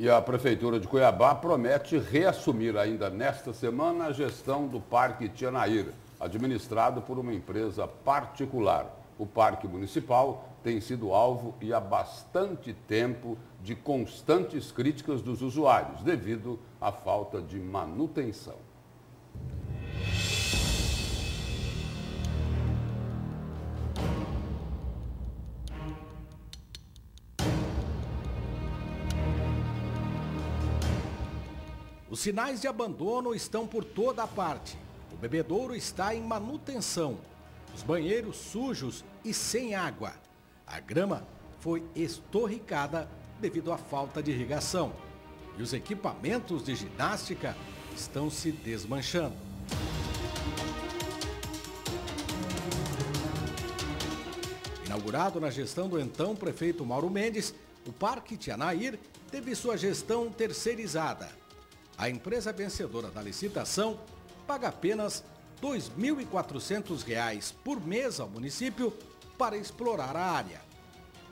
E a Prefeitura de Cuiabá promete reassumir ainda nesta semana a gestão do Parque Tianaíra, administrado por uma empresa particular. O Parque Municipal tem sido alvo e há bastante tempo de constantes críticas dos usuários, devido à falta de manutenção. Os sinais de abandono estão por toda a parte. O bebedouro está em manutenção. Os banheiros sujos e sem água. A grama foi estorricada devido à falta de irrigação. E os equipamentos de ginástica estão se desmanchando. Inaugurado na gestão do então prefeito Mauro Mendes, o Parque Tianair teve sua gestão terceirizada a empresa vencedora da licitação paga apenas R$ 2.400 por mês ao município para explorar a área.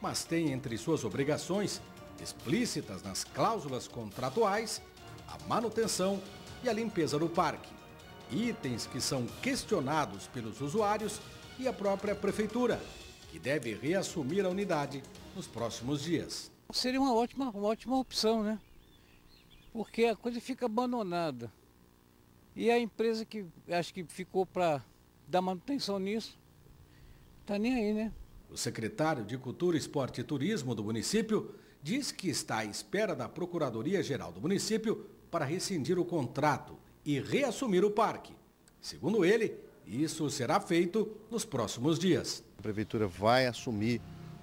Mas tem entre suas obrigações, explícitas nas cláusulas contratuais, a manutenção e a limpeza do parque. Itens que são questionados pelos usuários e a própria prefeitura, que deve reassumir a unidade nos próximos dias. Seria uma ótima, uma ótima opção, né? Porque a coisa fica abandonada. E a empresa que acho que ficou para dar manutenção nisso, está nem aí, né? O secretário de Cultura, Esporte e Turismo do município diz que está à espera da Procuradoria-Geral do município para rescindir o contrato e reassumir o parque. Segundo ele, isso será feito nos próximos dias. A Prefeitura vai assumir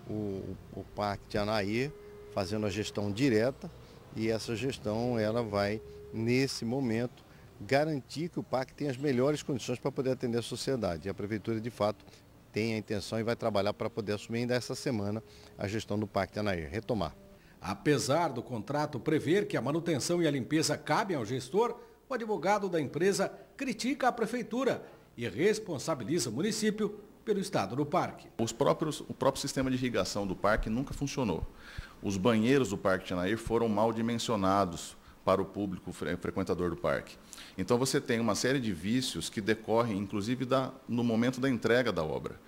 o, o Parque de Anaí, fazendo a gestão direta, e essa gestão ela vai, nesse momento, garantir que o parque tenha as melhores condições para poder atender a sociedade. E a Prefeitura, de fato, tem a intenção e vai trabalhar para poder assumir ainda essa semana a gestão do Parque Anaí, retomar. Apesar do contrato prever que a manutenção e a limpeza cabem ao gestor, o advogado da empresa critica a Prefeitura e responsabiliza o município pelo estado do parque. Os próprios, o próprio sistema de irrigação do parque nunca funcionou. Os banheiros do Parque Tianair foram mal dimensionados para o público frequentador do parque. Então você tem uma série de vícios que decorrem, inclusive, da, no momento da entrega da obra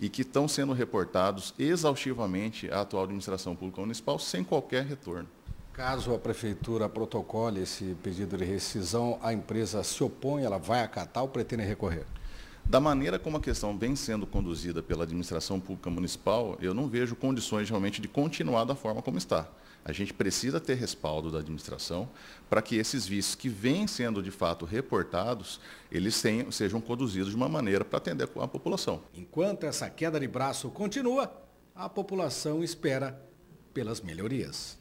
e que estão sendo reportados exaustivamente à atual administração pública municipal sem qualquer retorno. Caso a prefeitura protocole esse pedido de rescisão, a empresa se opõe, ela vai acatar ou pretende recorrer? Da maneira como a questão vem sendo conduzida pela administração pública municipal, eu não vejo condições realmente de continuar da forma como está. A gente precisa ter respaldo da administração para que esses vícios que vêm sendo de fato reportados, eles tenham, sejam conduzidos de uma maneira para atender a população. Enquanto essa queda de braço continua, a população espera pelas melhorias.